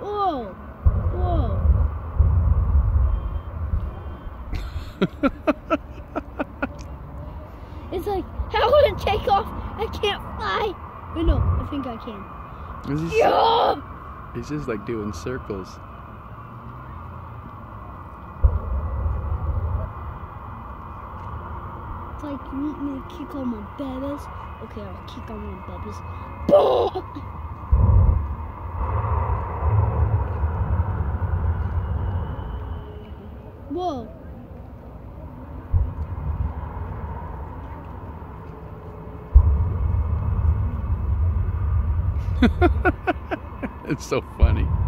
Whoa. Whoa. it's like, I want to take off. I can't fly. Wait, no, I think I can. This is- Yeah! He's just like doing circles. It's like, you want me to kick all my babies? Okay, I'll kick all my babies. Boom! Whoa. It's so funny.